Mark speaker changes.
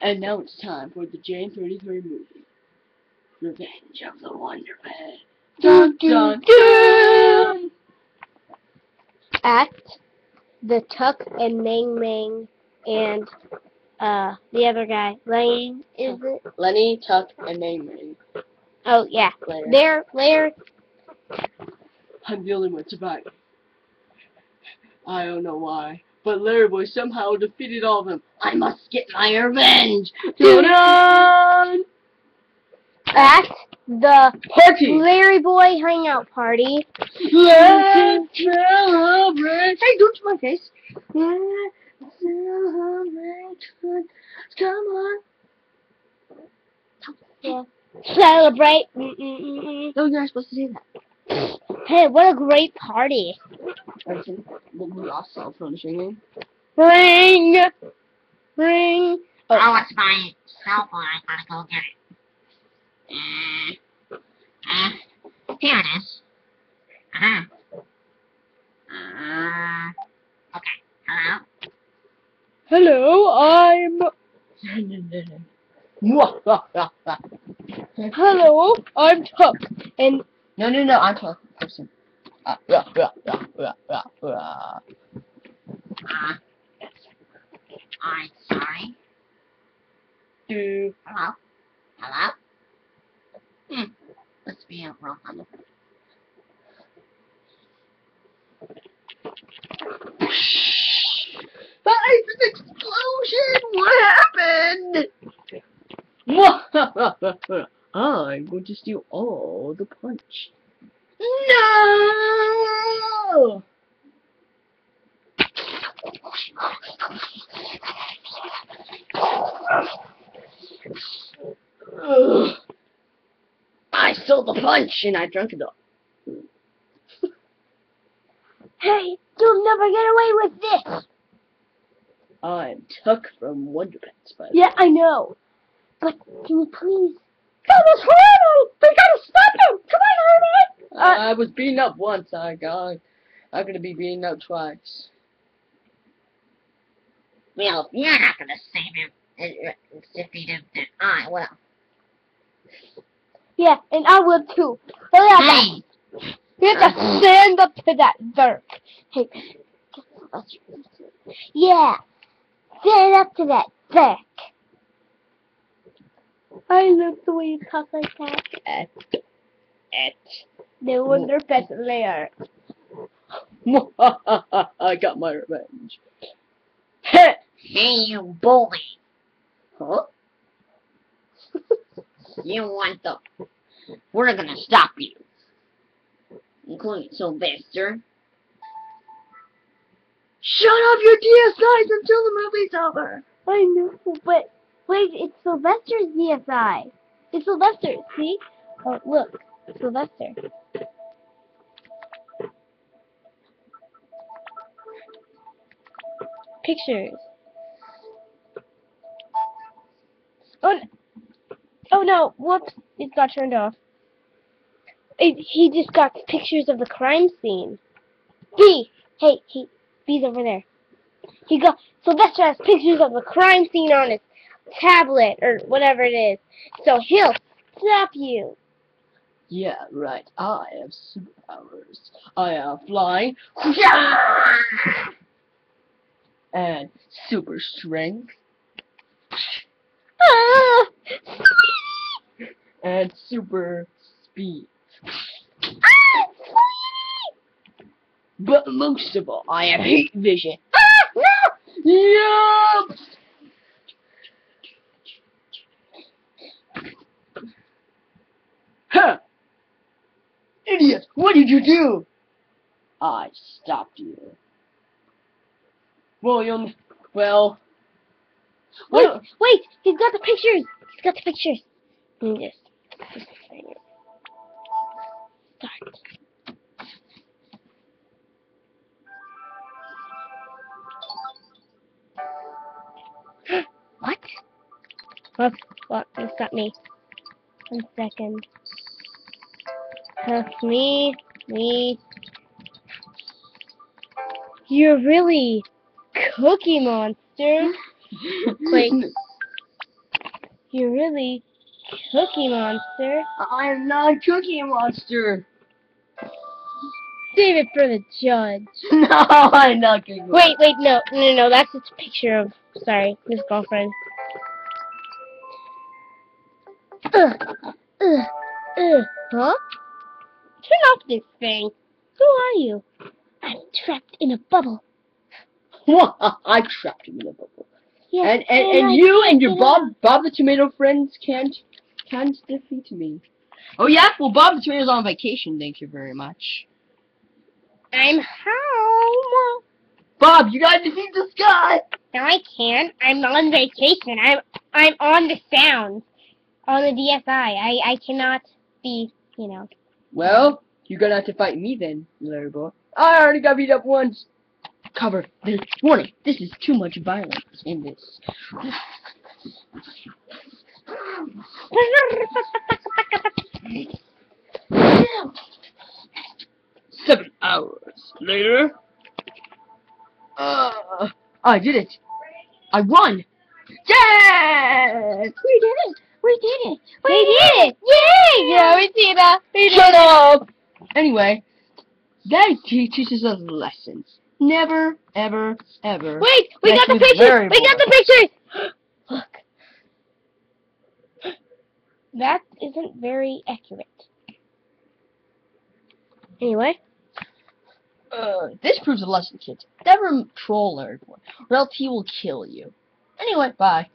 Speaker 1: And now it's time for the Jane 33 movie. Revenge of the Wonder Man. Dun dun dun!
Speaker 2: At the Tuck and Mang Mang and uh the other guy, Lane, is it?
Speaker 1: Lenny, Tuck, and Mang Mang.
Speaker 2: Oh yeah,
Speaker 1: Later.
Speaker 2: they're they're
Speaker 1: I'm the only one surviving. I don't know why, but Larry Boy somehow defeated all of them. I must get my revenge! Dun-dun!
Speaker 2: at the
Speaker 1: Party!
Speaker 2: Larry Boy Hangout Party.
Speaker 1: Let's celebrate!
Speaker 2: Hey, don't touch my face.
Speaker 1: Let's celebrate! Come on!
Speaker 2: Celebrate. Mm-mm-mm.
Speaker 1: No, oh, you're not supposed to do that.
Speaker 2: Hey, what a great party.
Speaker 1: Everything. We lost cell phone singing.
Speaker 2: Ring, ring.
Speaker 3: Oh, it's my cell phone. I gotta go get it. Uh, uh, here it is. Uh-huh. Uh, okay. Hello?
Speaker 2: Hello, I'm hello, I'm Tuck, and
Speaker 1: No, no, no, I'm talking person. Uh,
Speaker 3: I'm sorry.
Speaker 1: Do.
Speaker 3: Hello? Hello? Hmm. Let's be a real hello.
Speaker 1: That is an explosion! What happened? I'm going to steal all the punch. I stole the punch and I drank it all.
Speaker 2: hey, you'll never get away with this.
Speaker 1: I'm Tuck from Wonder Pets, by the
Speaker 2: Yeah, I know, but can you please? Was horrible. We gotta stop him. Come on, Herman. Uh,
Speaker 1: I was beaten up once. I got. I'm gonna be beaten up twice.
Speaker 3: Well, if you're not gonna save him and and defeat him, then ah, I will.
Speaker 2: Yeah, and I will too. Hurry up.
Speaker 3: Hey!
Speaker 2: You have to stand up to that Dirk. Hey, yeah, stand up to that Dirk. I love the way you talk like that.
Speaker 1: Et. Et.
Speaker 2: No wonder better later.
Speaker 1: I got my revenge.
Speaker 3: Hey, you bully!
Speaker 1: Huh?
Speaker 3: You want the... We're gonna stop you. Including Sylvester.
Speaker 1: Shut up your DSIs until the movie's over.
Speaker 2: I know, but wait, it's Sylvester's DSI. It's Sylvester, see? Oh, look, Sylvester. Pictures. No, whoops, it got turned off. It, he just got pictures of the crime scene. B, hey, he, B's over there. He got Sylvester has pictures of the crime scene on his tablet or whatever it is. So he'll stop you.
Speaker 1: Yeah, right. I have superpowers. I have flying and super strength
Speaker 2: Ah!
Speaker 1: And super speed.
Speaker 2: Ah!
Speaker 1: But most of all, I have heat vision.
Speaker 2: Ah! No!
Speaker 1: Yup! Huh! Idiot! What did you do? I stopped you. Well, you'll... Well...
Speaker 2: Wait,
Speaker 1: Well,
Speaker 2: wait, he's got the pictures. He's got the pictures. Let me just, just find it. Start. what? What? What? It's got me. One second. That's me. Me. You're really Cookie Monster. Wait. You're really Cookie Monster.
Speaker 1: I'm not a Cookie Monster.
Speaker 2: Save it for the judge.
Speaker 1: no, I'm not Cookie Monster.
Speaker 2: Wait, wait, no, no, no, that's a picture of, sorry, his girlfriend. Ugh, ugh, ugh, huh? Turn off this thing. Who are you? I'm trapped in a bubble.
Speaker 1: I trapped him in a bubble.
Speaker 2: Yes,
Speaker 1: And and, and you and your Bob. Bob the Tomato friends can't can't defeat me. Oh yeah, well Bob the Tomato's on vacation. Thank you very much.
Speaker 2: I'm home.
Speaker 1: Bob, you gotta defeat this guy.
Speaker 2: No, I can't. I'm on vacation. I'm I'm on the sounds, on the DSI. I I cannot be, you know.
Speaker 1: Well, you're gonna have to fight me then, Larry boy. I already got beat up once. Cover. This warning. This is too much violence in this. Seven hours later. Uh, I did it. I won. Yes!
Speaker 2: We did it. We did it. We did it. Yay! Yeah, we did it. We did
Speaker 1: Shut
Speaker 2: it.
Speaker 1: up! Anyway, that teaches us lessons. Never, ever, ever.
Speaker 2: Wait, we got the
Speaker 1: with
Speaker 2: picture. We got the picture. Look. That isn't very accurate. Anyway,
Speaker 1: Uh, this proves a lesson, kids. Never troll Boy, or else he will kill you. Anyway, bye.